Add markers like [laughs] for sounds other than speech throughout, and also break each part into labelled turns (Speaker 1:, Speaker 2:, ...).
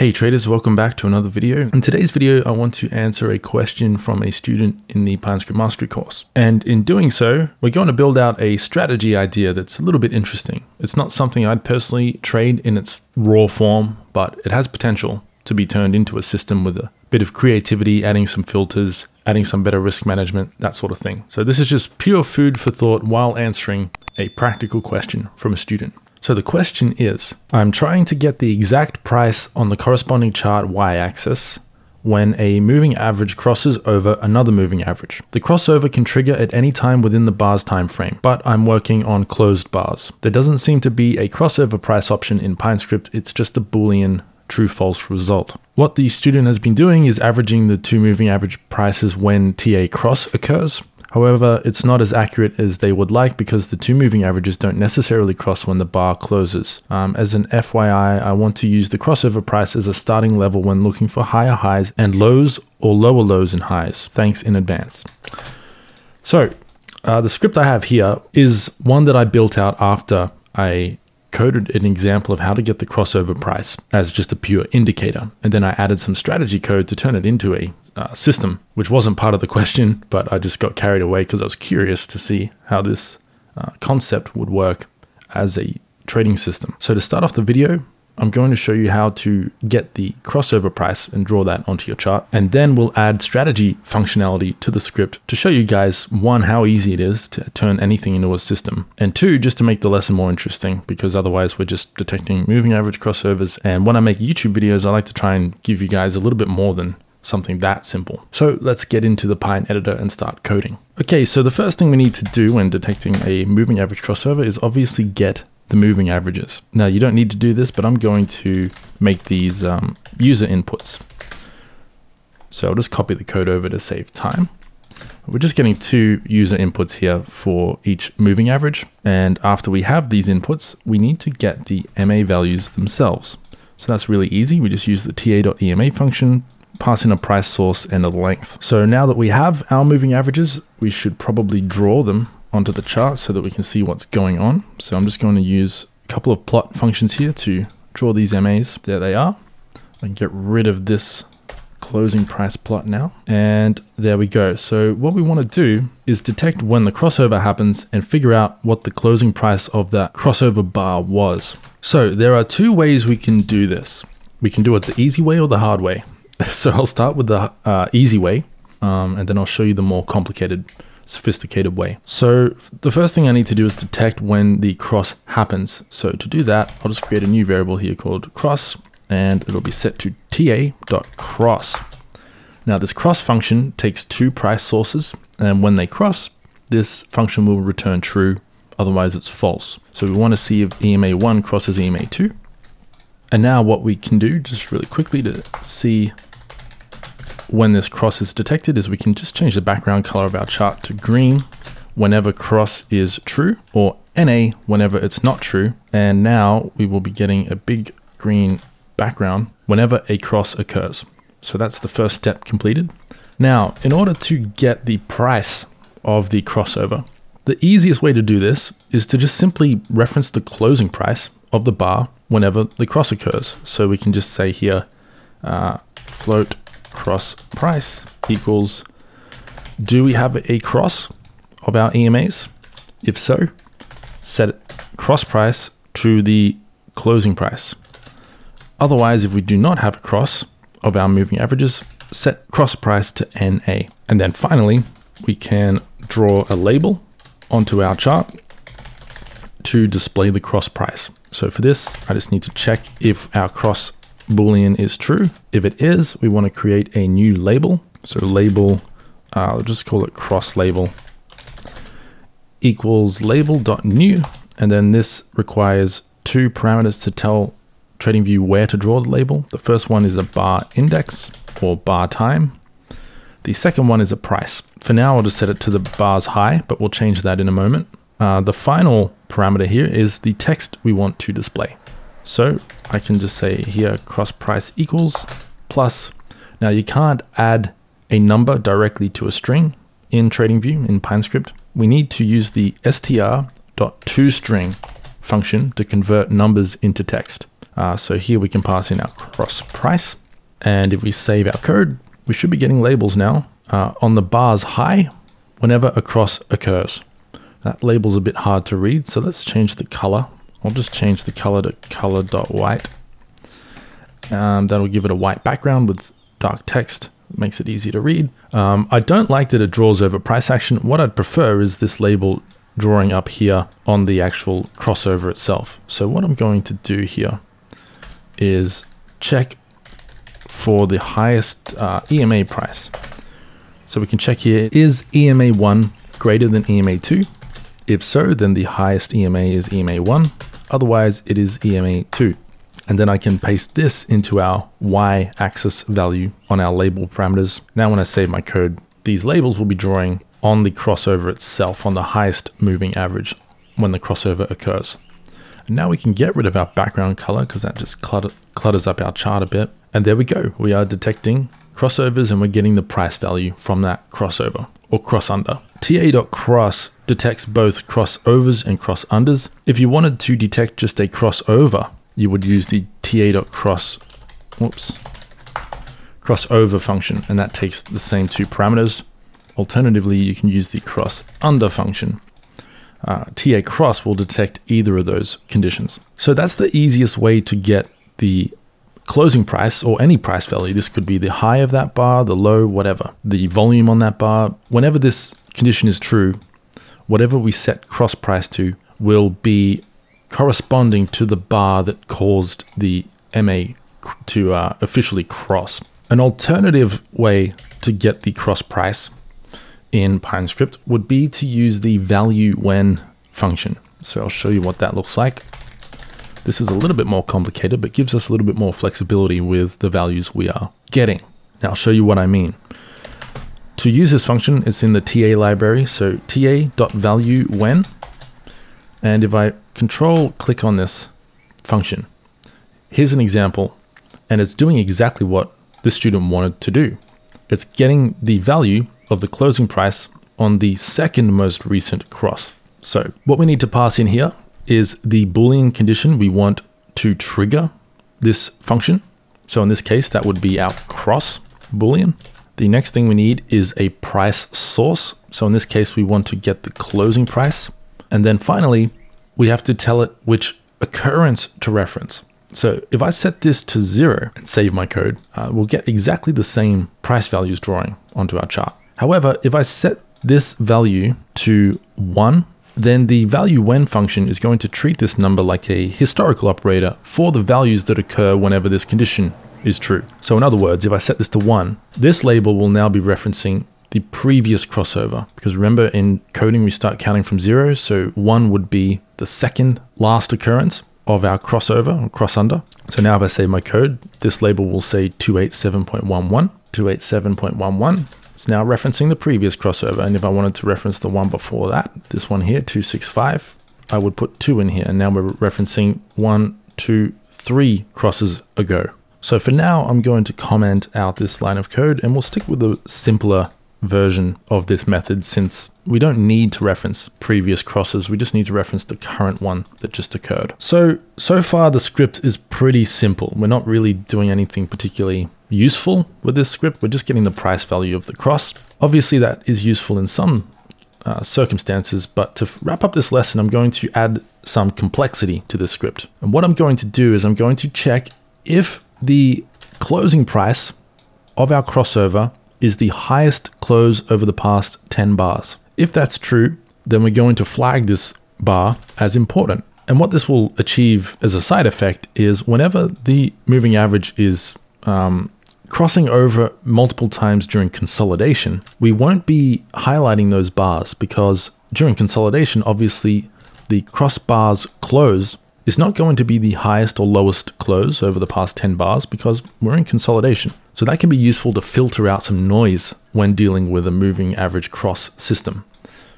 Speaker 1: Hey traders, welcome back to another video. In today's video, I want to answer a question from a student in the PineScript Mastery course. And in doing so, we're going to build out a strategy idea that's a little bit interesting. It's not something I'd personally trade in its raw form, but it has potential to be turned into a system with a bit of creativity, adding some filters, adding some better risk management, that sort of thing. So this is just pure food for thought while answering a practical question from a student. So the question is, I'm trying to get the exact price on the corresponding chart y-axis when a moving average crosses over another moving average. The crossover can trigger at any time within the bar's time frame, but I'm working on closed bars. There doesn't seem to be a crossover price option in PineScript, it's just a boolean true-false result. What the student has been doing is averaging the two moving average prices when TA cross occurs, However, it's not as accurate as they would like because the two moving averages don't necessarily cross when the bar closes. Um, as an FYI, I want to use the crossover price as a starting level when looking for higher highs and lows or lower lows and highs. Thanks in advance. So, uh, the script I have here is one that I built out after I coded an example of how to get the crossover price as just a pure indicator. And then I added some strategy code to turn it into a uh, system, which wasn't part of the question, but I just got carried away because I was curious to see how this uh, concept would work as a trading system. So to start off the video, I'm going to show you how to get the crossover price and draw that onto your chart. And then we'll add strategy functionality to the script to show you guys one, how easy it is to turn anything into a system. And two, just to make the lesson more interesting because otherwise we're just detecting moving average crossovers. And when I make YouTube videos, I like to try and give you guys a little bit more than something that simple. So let's get into the Pine editor and start coding. Okay, so the first thing we need to do when detecting a moving average crossover is obviously get the moving averages. Now you don't need to do this, but I'm going to make these um, user inputs. So I'll just copy the code over to save time. We're just getting two user inputs here for each moving average. And after we have these inputs, we need to get the MA values themselves. So that's really easy. We just use the ta.ema function, pass in a price source and a length. So now that we have our moving averages, we should probably draw them onto the chart so that we can see what's going on. So I'm just going to use a couple of plot functions here to draw these MAs. There they are. I can get rid of this closing price plot now. And there we go. So what we want to do is detect when the crossover happens and figure out what the closing price of that crossover bar was. So there are two ways we can do this. We can do it the easy way or the hard way. [laughs] So I'll start with the uh, easy way um, and then I'll show you the more complicated sophisticated way. So the first thing I need to do is detect when the cross happens. So to do that, I'll just create a new variable here called cross and it'll be set to ta.cross. Now this cross function takes two price sources and when they cross, this function will return true, otherwise it's false. So we want to see if EMA1 crosses EMA2. And now what we can do, just really quickly to see when this cross is detected is we can just change the background color of our chart to green whenever cross is true or NA whenever it's not true. And now we will be getting a big green background whenever a cross occurs. So that's the first step completed. Now, in order to get the price of the crossover, the easiest way to do this is to just simply reference the closing price of the bar whenever the cross occurs. So we can just say here, uh, float cross price equals do we have a cross of our EMAs? If so, set cross price to the closing price. Otherwise, if we do not have a cross of our moving averages, set cross price to NA. And then finally, we can draw a label onto our chart to display the cross price. So for this, I just need to check if our cross boolean is true. If it is, we want to create a new label. So label, uh, I'll just call it cross label equals label dot new. And then this requires two parameters to tell TradingView where to draw the label. The first one is a bar index or bar time. The second one is a price. For now, I'll just set it to the bars high, but we'll change that in a moment. Uh, the final parameter here is the text we want to display. So I can just say here cross price equals plus. Now you can't add a number directly to a string in TradingView in PineScript. We need to use the str.toString function to convert numbers into text. Uh, so here we can pass in our cross price. And if we save our code, we should be getting labels now uh, on the bars high whenever a cross occurs. That label's a bit hard to read, so let's change the color. I'll just change the color to color.white. Um, that'll give it a white background with dark text, it makes it easy to read. Um, I don't like that it draws over price action. What I'd prefer is this label drawing up here on the actual crossover itself. So what I'm going to do here is check for the highest uh, EMA price. So we can check here, is EMA 1 greater than EMA 2? If so, then the highest EMA is EMA 1, otherwise it is EMA 2. And then I can paste this into our y-axis value on our label parameters. Now when I save my code, these labels will be drawing on the crossover itself on the highest moving average when the crossover occurs. And now we can get rid of our background color because that just clutter, clutters up our chart a bit. And there we go. We are detecting crossovers and we're getting the price value from that crossover or cross under. TA.cross detects both crossovers and cross unders. If you wanted to detect just a crossover, you would use the TA.cross, whoops, crossover function, and that takes the same two parameters. Alternatively, you can use the cross under function. Uh, TA cross will detect either of those conditions. So that's the easiest way to get the closing price or any price value. This could be the high of that bar, the low, whatever, the volume on that bar. Whenever this condition is true, whatever we set cross price to will be corresponding to the bar that caused the MA to uh, officially cross. An alternative way to get the cross price in PineScript would be to use the value when function. So I'll show you what that looks like. This is a little bit more complicated, but gives us a little bit more flexibility with the values we are getting. Now I'll show you what I mean. To use this function, it's in the TA library. So ta.valuewhen, and if I control click on this function, here's an example, and it's doing exactly what the student wanted to do. It's getting the value of the closing price on the second most recent cross. So what we need to pass in here is the Boolean condition we want to trigger this function. So in this case, that would be our cross Boolean. The next thing we need is a price source. So in this case, we want to get the closing price. And then finally, we have to tell it which occurrence to reference. So if I set this to zero and save my code, uh, we'll get exactly the same price values drawing onto our chart. However, if I set this value to one, then the value when function is going to treat this number like a historical operator for the values that occur whenever this condition is true. So in other words, if I set this to one, this label will now be referencing the previous crossover. Because remember in coding, we start counting from zero. So one would be the second last occurrence of our crossover or cross under. So now if I save my code, this label will say 287.11, 287.11. It's now referencing the previous crossover. And if I wanted to reference the one before that, this one here, 265, I would put two in here. And now we're referencing one, two, three crosses ago. So for now, I'm going to comment out this line of code and we'll stick with the simpler version of this method since we don't need to reference previous crosses, we just need to reference the current one that just occurred. So, so far the script is pretty simple. We're not really doing anything particularly useful with this script, we're just getting the price value of the cross. Obviously that is useful in some uh, circumstances, but to wrap up this lesson, I'm going to add some complexity to this script. And what I'm going to do is I'm going to check if the closing price of our crossover is the highest close over the past 10 bars. If that's true, then we're going to flag this bar as important. And what this will achieve as a side effect is whenever the moving average is um, crossing over multiple times during consolidation, we won't be highlighting those bars because during consolidation, obviously the crossbars close is not going to be the highest or lowest close over the past 10 bars because we're in consolidation. So that can be useful to filter out some noise when dealing with a moving average cross system.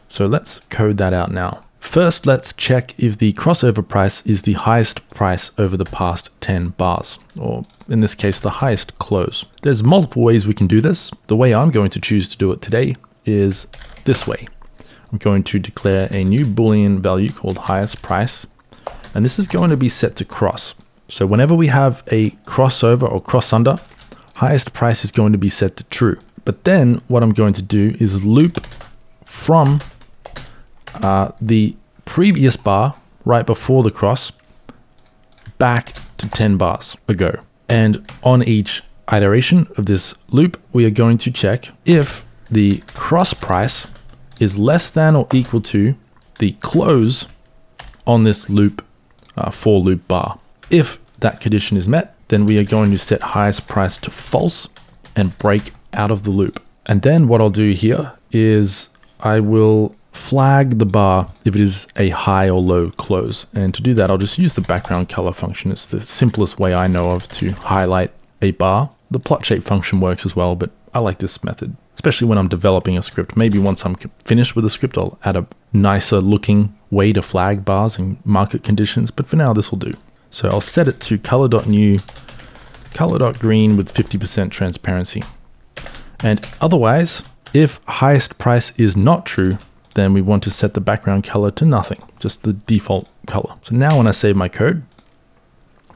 Speaker 1: So let's code that out now. First, let's check if the crossover price is the highest price over the past 10 bars, or in this case, the highest close. There's multiple ways we can do this. The way I'm going to choose to do it today is this way. I'm going to declare a new Boolean value called highest price, and this is going to be set to cross. So whenever we have a crossover or cross under, highest price is going to be set to true. But then what I'm going to do is loop from uh, the previous bar right before the cross back to 10 bars ago. And on each iteration of this loop, we are going to check if the cross price is less than or equal to the close on this loop uh, for loop bar. If that condition is met, then we are going to set highest price to false and break out of the loop. And then what I'll do here is I will flag the bar if it is a high or low close. And to do that, I'll just use the background color function. It's the simplest way I know of to highlight a bar. The plot shape function works as well, but I like this method, especially when I'm developing a script. Maybe once I'm finished with the script, I'll add a nicer looking way to flag bars and market conditions, but for now this will do. So I'll set it to color.new, color.green with 50% transparency. And otherwise, if highest price is not true, then we want to set the background color to nothing, just the default color. So now when I save my code,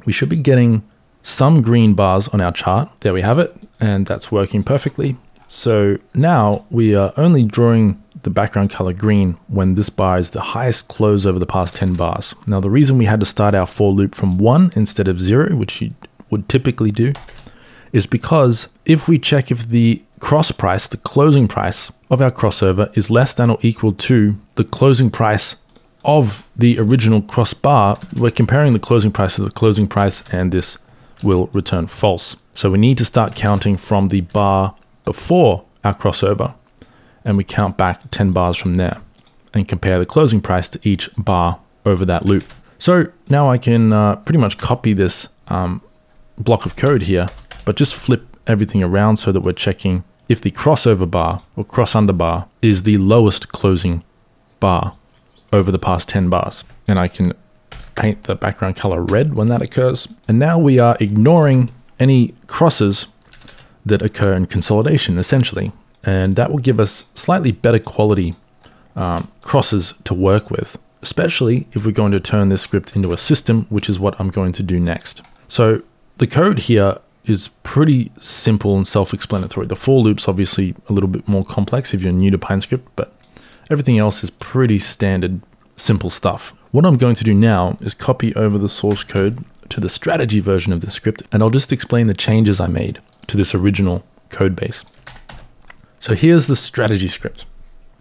Speaker 1: we should be getting some green bars on our chart. There we have it, and that's working perfectly. So now we are only drawing the background color green when this bar is the highest close over the past 10 bars. Now the reason we had to start our for loop from 1 instead of 0, which you would typically do, is because if we check if the cross price, the closing price of our crossover is less than or equal to the closing price of the original cross bar, we're comparing the closing price to the closing price and this will return false. So we need to start counting from the bar before our crossover and we count back 10 bars from there and compare the closing price to each bar over that loop. So now I can uh, pretty much copy this um, block of code here, but just flip everything around so that we're checking if the crossover bar or cross under bar is the lowest closing bar over the past 10 bars. And I can paint the background color red when that occurs. And now we are ignoring any crosses that occur in consolidation essentially. And that will give us slightly better quality um, crosses to work with, especially if we're going to turn this script into a system, which is what I'm going to do next. So the code here is pretty simple and self-explanatory. The for loop's obviously a little bit more complex if you're new to PineScript, but everything else is pretty standard, simple stuff. What I'm going to do now is copy over the source code to the strategy version of the script, and I'll just explain the changes I made to this original code base. So here's the strategy script.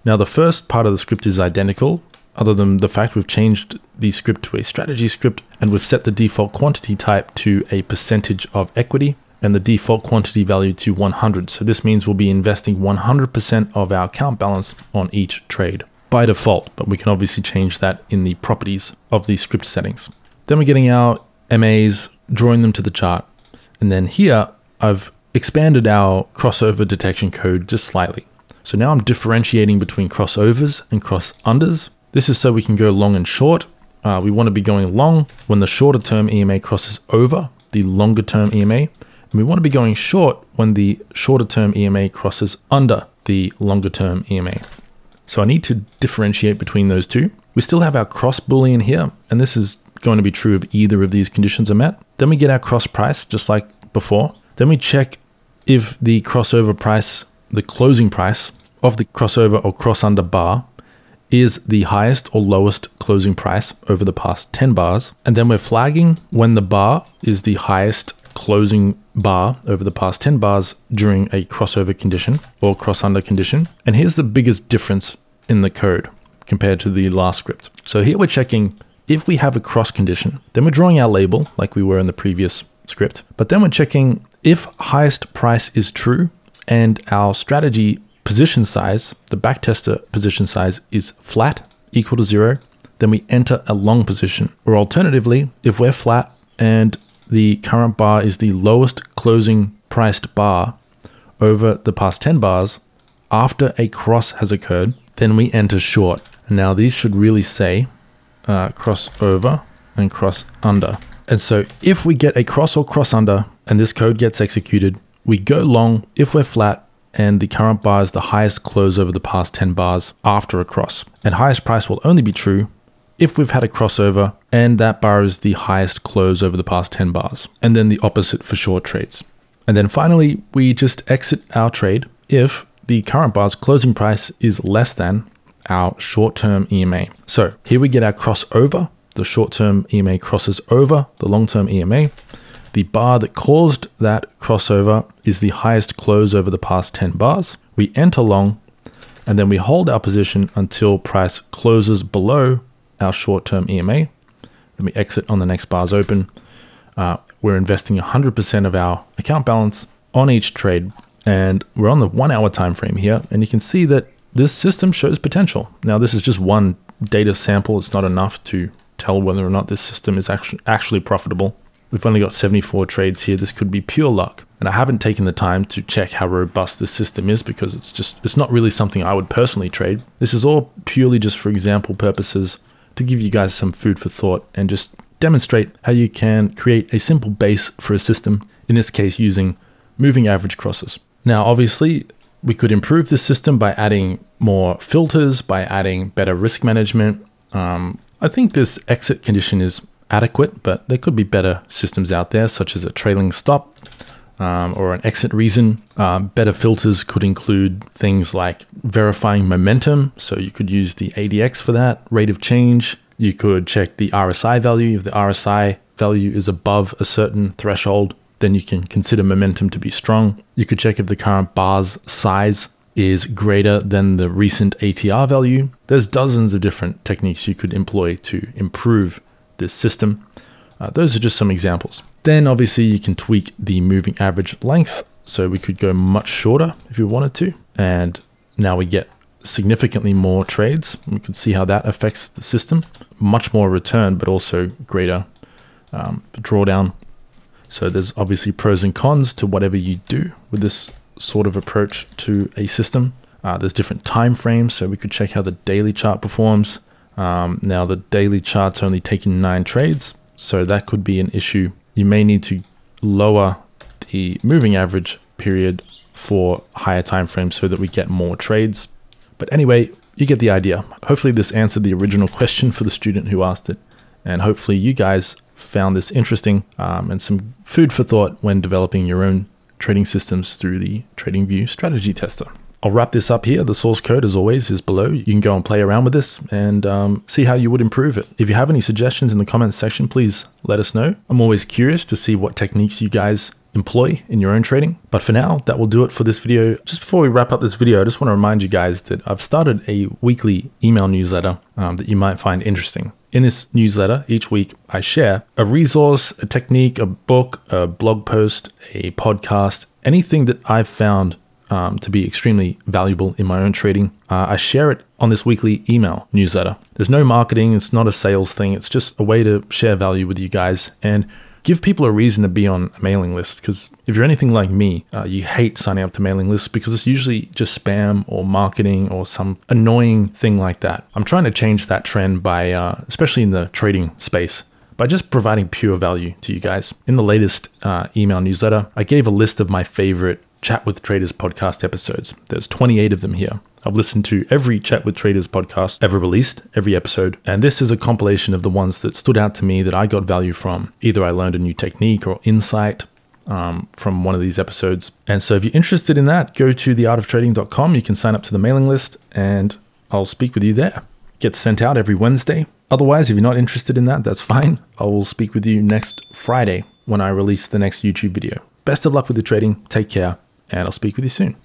Speaker 1: Now the first part of the script is identical, other than the fact we've changed the script to a strategy script and we've set the default quantity type to a percentage of equity and the default quantity value to 100. So this means we'll be investing 100% of our account balance on each trade by default, but we can obviously change that in the properties of the script settings. Then we're getting our MAs, drawing them to the chart. And then here I've expanded our crossover detection code just slightly. So now I'm differentiating between crossovers and cross unders this is so we can go long and short. Uh, we want to be going long when the shorter term EMA crosses over the longer term EMA. And we want to be going short when the shorter term EMA crosses under the longer term EMA. So I need to differentiate between those two. We still have our cross boolean here, and this is going to be true if either of these conditions are met. Then we get our cross price, just like before. Then we check if the crossover price, the closing price of the crossover or cross under bar is the highest or lowest closing price over the past 10 bars. And then we're flagging when the bar is the highest closing bar over the past 10 bars during a crossover condition or cross under condition. And here's the biggest difference in the code compared to the last script. So here we're checking if we have a cross condition, then we're drawing our label like we were in the previous script, but then we're checking if highest price is true and our strategy position size, the backtester position size is flat equal to zero, then we enter a long position. Or alternatively, if we're flat and the current bar is the lowest closing priced bar over the past 10 bars, after a cross has occurred, then we enter short. Now these should really say uh, cross over and cross under. And so if we get a cross or cross under and this code gets executed, we go long if we're flat and the current bar is the highest close over the past 10 bars after a cross. And highest price will only be true if we've had a crossover and that bar is the highest close over the past 10 bars, and then the opposite for short trades. And then finally, we just exit our trade if the current bar's closing price is less than our short-term EMA. So here we get our crossover. The short-term EMA crosses over the long-term EMA. The bar that caused that crossover is the highest close over the past 10 bars. We enter long and then we hold our position until price closes below our short-term EMA. Then we exit on the next bar's open. Uh, we're investing 100% of our account balance on each trade and we're on the one hour time frame here and you can see that this system shows potential. Now this is just one data sample. It's not enough to tell whether or not this system is actually actually profitable. We've only got 74 trades here. This could be pure luck. And I haven't taken the time to check how robust this system is because it's just, it's not really something I would personally trade. This is all purely just for example purposes to give you guys some food for thought and just demonstrate how you can create a simple base for a system, in this case using moving average crosses. Now, obviously, we could improve the system by adding more filters, by adding better risk management. Um, I think this exit condition is adequate, but there could be better systems out there, such as a trailing stop um, or an exit reason. Uh, better filters could include things like verifying momentum. So you could use the ADX for that, rate of change. You could check the RSI value. If the RSI value is above a certain threshold, then you can consider momentum to be strong. You could check if the current bar's size is greater than the recent ATR value. There's dozens of different techniques you could employ to improve this system. Uh, those are just some examples. Then obviously you can tweak the moving average length. So we could go much shorter if we wanted to. And now we get significantly more trades. We can see how that affects the system. Much more return, but also greater um, drawdown. So there's obviously pros and cons to whatever you do with this sort of approach to a system. Uh, there's different time frames, so we could check how the daily chart performs. Um, now the daily chart's only taking nine trades, so that could be an issue you may need to lower the moving average period for higher time frames so that we get more trades. But anyway, you get the idea. Hopefully this answered the original question for the student who asked it. And hopefully you guys found this interesting um, and some food for thought when developing your own trading systems through the TradingView strategy tester. I'll wrap this up here. The source code, as always, is below. You can go and play around with this and um, see how you would improve it. If you have any suggestions in the comments section, please let us know. I'm always curious to see what techniques you guys employ in your own trading. But for now, that will do it for this video. Just before we wrap up this video, I just want to remind you guys that I've started a weekly email newsletter um, that you might find interesting. In this newsletter, each week I share a resource, a technique, a book, a blog post, a podcast, anything that I've found um, to be extremely valuable in my own trading. Uh, I share it on this weekly email newsletter. There's no marketing, it's not a sales thing, it's just a way to share value with you guys and give people a reason to be on a mailing list. Because if you're anything like me, uh, you hate signing up to mailing lists because it's usually just spam or marketing or some annoying thing like that. I'm trying to change that trend by, uh, especially in the trading space by just providing pure value to you guys. In the latest uh, email newsletter, I gave a list of my favorite Chat with Traders podcast episodes. There's 28 of them here. I've listened to every Chat with Traders podcast ever released, every episode, and this is a compilation of the ones that stood out to me that I got value from. Either I learned a new technique or insight um, from one of these episodes. And so if you're interested in that, go to theartoftrading.com. You can sign up to the mailing list and I'll speak with you there. Gets sent out every Wednesday. Otherwise, if you're not interested in that, that's fine. I will speak with you next Friday when I release the next YouTube video. Best of luck with the trading. Take care and I'll speak with you soon.